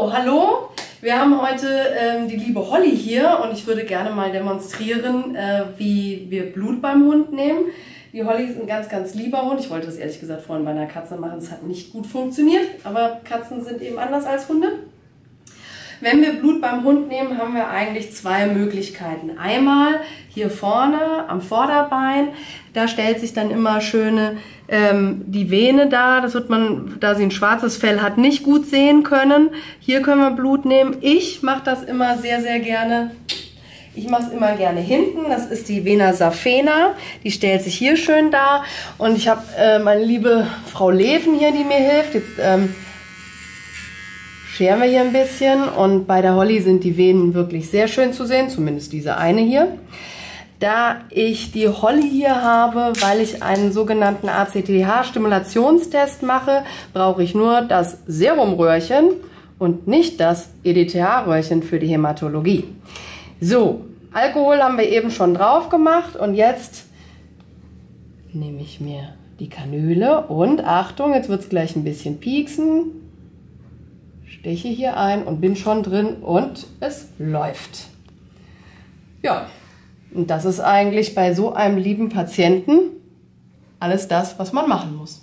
So, hallo. Wir haben heute ähm, die liebe Holly hier und ich würde gerne mal demonstrieren, äh, wie wir Blut beim Hund nehmen. Die Holly ist ein ganz, ganz lieber Hund. Ich wollte das ehrlich gesagt vorhin bei einer Katze machen. Es hat nicht gut funktioniert, aber Katzen sind eben anders als Hunde. Wenn wir Blut beim Hund nehmen, haben wir eigentlich zwei Möglichkeiten. Einmal hier vorne am Vorderbein, da stellt sich dann immer schöne ähm, die Vene da. Das wird man, da sie ein schwarzes Fell hat, nicht gut sehen können. Hier können wir Blut nehmen. Ich mache das immer sehr, sehr gerne ich mache es immer gerne hinten. Das ist die Vena Safena. Die stellt sich hier schön da. Und ich habe äh, meine liebe Frau Leven hier, die mir hilft. Jetzt ähm, scheren wir hier ein bisschen und bei der Holly sind die Venen wirklich sehr schön zu sehen, zumindest diese eine hier. Da ich die Holly hier habe, weil ich einen sogenannten ACTH-Stimulationstest mache, brauche ich nur das Serumröhrchen und nicht das EDTA-Röhrchen für die Hämatologie. So, Alkohol haben wir eben schon drauf gemacht und jetzt nehme ich mir die Kanüle und Achtung, jetzt wird es gleich ein bisschen pieksen steche hier ein und bin schon drin und es läuft. Ja, und das ist eigentlich bei so einem lieben Patienten alles das, was man machen muss.